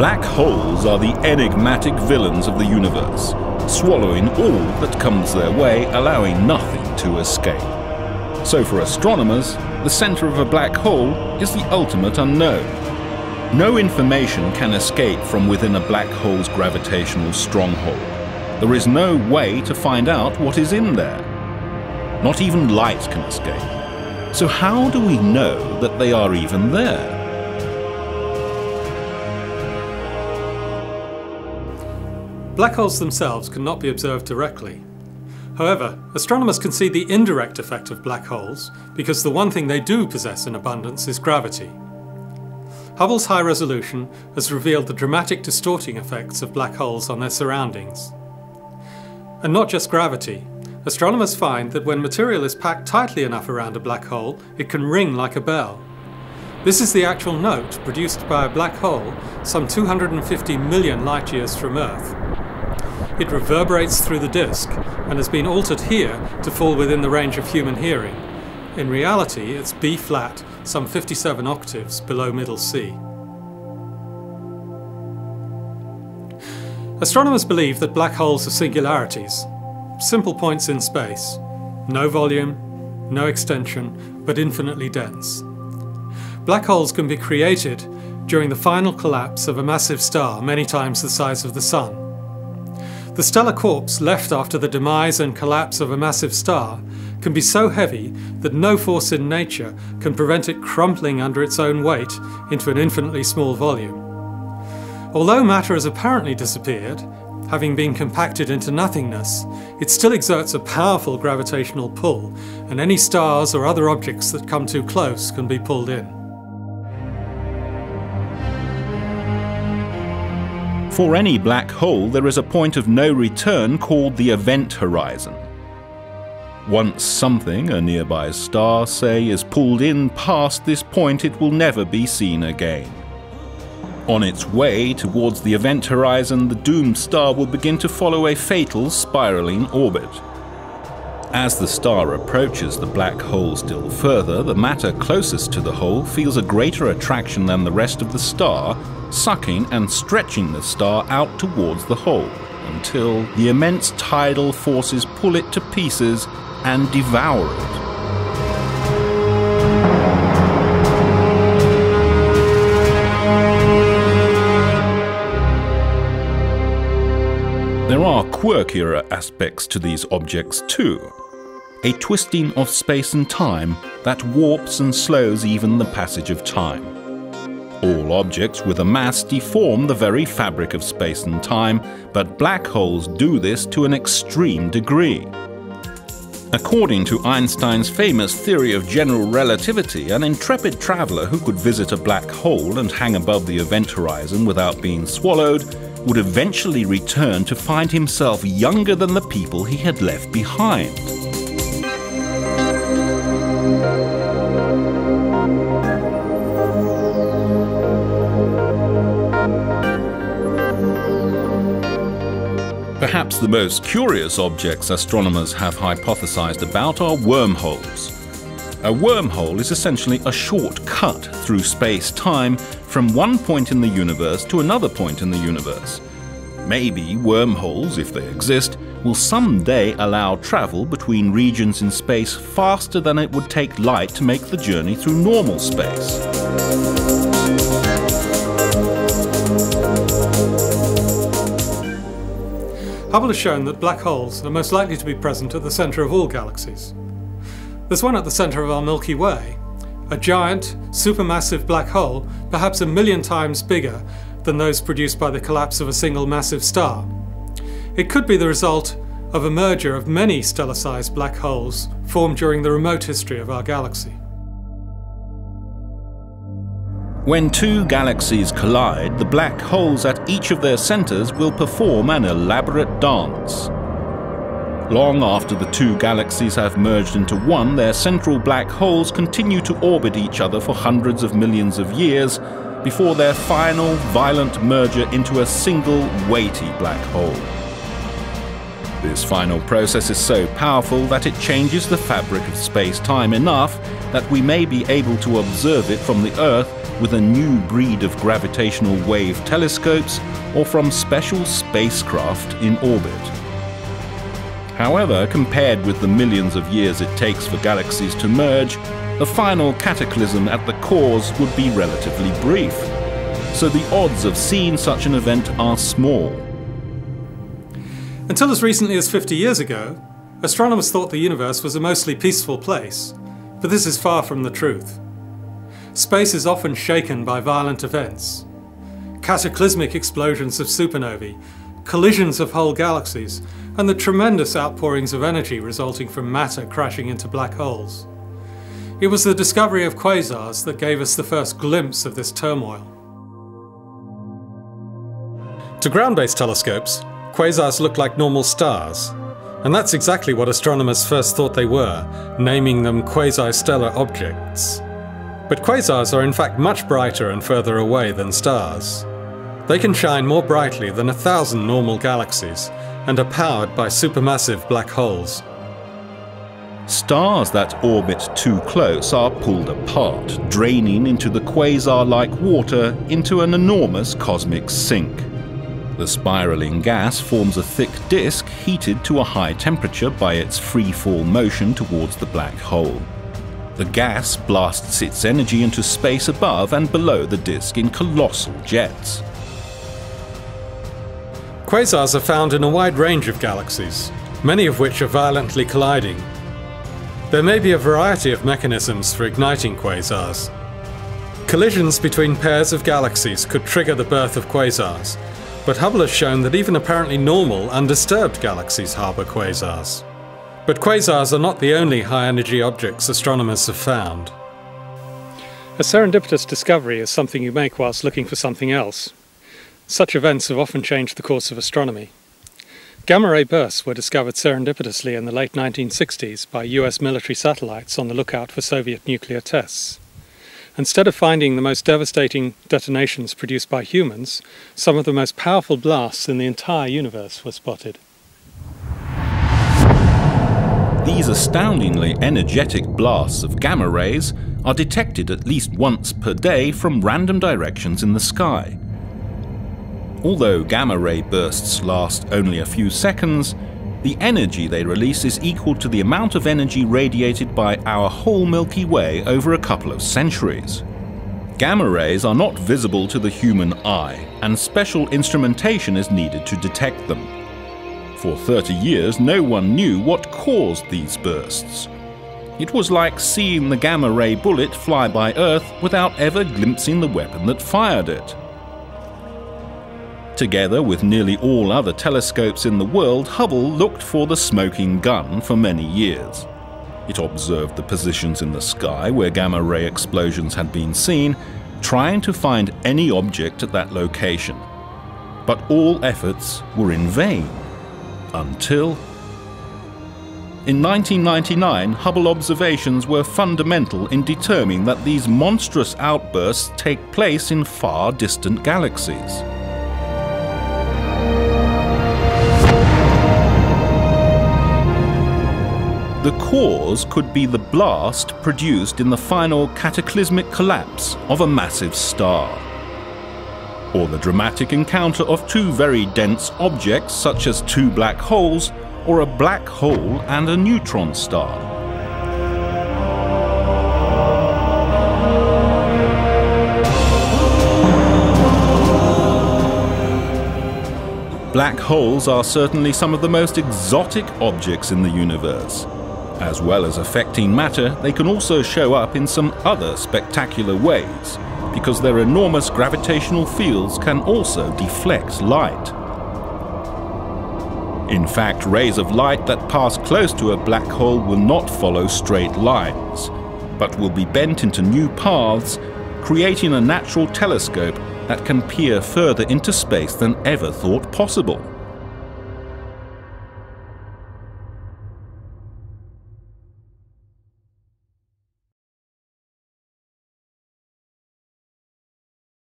Black holes are the enigmatic villains of the universe, swallowing all that comes their way, allowing nothing to escape. So for astronomers, the center of a black hole is the ultimate unknown. No information can escape from within a black hole's gravitational stronghold. There is no way to find out what is in there. Not even light can escape. So how do we know that they are even there? Black holes themselves cannot be observed directly. However, astronomers can see the indirect effect of black holes because the one thing they do possess in abundance is gravity. Hubble's high resolution has revealed the dramatic distorting effects of black holes on their surroundings. And not just gravity, astronomers find that when material is packed tightly enough around a black hole, it can ring like a bell. This is the actual note produced by a black hole some 250 million light years from Earth. It reverberates through the disk and has been altered here to fall within the range of human hearing. In reality, it's B flat, some 57 octaves below middle C. Astronomers believe that black holes are singularities, simple points in space, no volume, no extension, but infinitely dense. Black holes can be created during the final collapse of a massive star many times the size of the Sun. The stellar corpse left after the demise and collapse of a massive star can be so heavy that no force in nature can prevent it crumpling under its own weight into an infinitely small volume. Although matter has apparently disappeared, having been compacted into nothingness, it still exerts a powerful gravitational pull, and any stars or other objects that come too close can be pulled in. For any black hole, there is a point of no return called the event horizon. Once something, a nearby star, say, is pulled in past this point, it will never be seen again. On its way towards the event horizon, the doomed star will begin to follow a fatal spiraling orbit. As the star approaches the black hole still further, the matter closest to the hole feels a greater attraction than the rest of the star, sucking and stretching the star out towards the hole, until the immense tidal forces pull it to pieces and devour it. There are quirkier aspects to these objects too. A twisting of space and time that warps and slows even the passage of time. All objects with a mass deform the very fabric of space and time, but black holes do this to an extreme degree. According to Einstein's famous theory of general relativity, an intrepid traveller who could visit a black hole and hang above the event horizon without being swallowed would eventually return to find himself younger than the people he had left behind. Perhaps the most curious objects astronomers have hypothesized about are wormholes. A wormhole is essentially a short cut through space-time from one point in the universe to another point in the universe. Maybe wormholes, if they exist, will someday allow travel between regions in space faster than it would take light to make the journey through normal space. Hubble has shown that black holes are most likely to be present at the centre of all galaxies. There's one at the centre of our Milky Way, a giant, supermassive black hole, perhaps a million times bigger than those produced by the collapse of a single massive star. It could be the result of a merger of many stellar-sized black holes formed during the remote history of our galaxy. When two galaxies collide, the black holes at each of their centers will perform an elaborate dance. Long after the two galaxies have merged into one, their central black holes continue to orbit each other for hundreds of millions of years before their final violent merger into a single weighty black hole. This final process is so powerful that it changes the fabric of space-time enough that we may be able to observe it from the Earth with a new breed of gravitational wave telescopes or from special spacecraft in orbit. However, compared with the millions of years it takes for galaxies to merge, the final cataclysm at the cores would be relatively brief. So the odds of seeing such an event are small. Until as recently as 50 years ago, astronomers thought the universe was a mostly peaceful place, but this is far from the truth. Space is often shaken by violent events. Cataclysmic explosions of supernovae, collisions of whole galaxies, and the tremendous outpourings of energy resulting from matter crashing into black holes. It was the discovery of quasars that gave us the first glimpse of this turmoil. To ground-based telescopes, quasars look like normal stars, and that's exactly what astronomers first thought they were, naming them quasi-stellar objects. But quasars are in fact much brighter and further away than stars. They can shine more brightly than a thousand normal galaxies, and are powered by supermassive black holes. Stars that orbit too close are pulled apart, draining into the quasar-like water into an enormous cosmic sink. The spiraling gas forms a thick disk heated to a high temperature by its free-fall motion towards the black hole. The gas blasts its energy into space above and below the disk in colossal jets. Quasars are found in a wide range of galaxies, many of which are violently colliding, there may be a variety of mechanisms for igniting quasars. Collisions between pairs of galaxies could trigger the birth of quasars, but Hubble has shown that even apparently normal, undisturbed galaxies harbour quasars. But quasars are not the only high-energy objects astronomers have found. A serendipitous discovery is something you make whilst looking for something else. Such events have often changed the course of astronomy. Gamma-ray bursts were discovered serendipitously in the late 1960s by US military satellites on the lookout for Soviet nuclear tests. Instead of finding the most devastating detonations produced by humans, some of the most powerful blasts in the entire universe were spotted. These astoundingly energetic blasts of gamma rays are detected at least once per day from random directions in the sky. Although gamma ray bursts last only a few seconds, the energy they release is equal to the amount of energy radiated by our whole Milky Way over a couple of centuries. Gamma rays are not visible to the human eye, and special instrumentation is needed to detect them. For 30 years, no one knew what caused these bursts. It was like seeing the gamma ray bullet fly by Earth without ever glimpsing the weapon that fired it. Together with nearly all other telescopes in the world, Hubble looked for the smoking gun for many years. It observed the positions in the sky where gamma ray explosions had been seen, trying to find any object at that location. But all efforts were in vain. Until. In 1999, Hubble observations were fundamental in determining that these monstrous outbursts take place in far distant galaxies. The cause could be the blast produced in the final cataclysmic collapse of a massive star. Or the dramatic encounter of two very dense objects such as two black holes or a black hole and a neutron star. Black holes are certainly some of the most exotic objects in the universe. As well as affecting matter, they can also show up in some other spectacular ways, because their enormous gravitational fields can also deflect light. In fact, rays of light that pass close to a black hole will not follow straight lines, but will be bent into new paths, creating a natural telescope that can peer further into space than ever thought possible.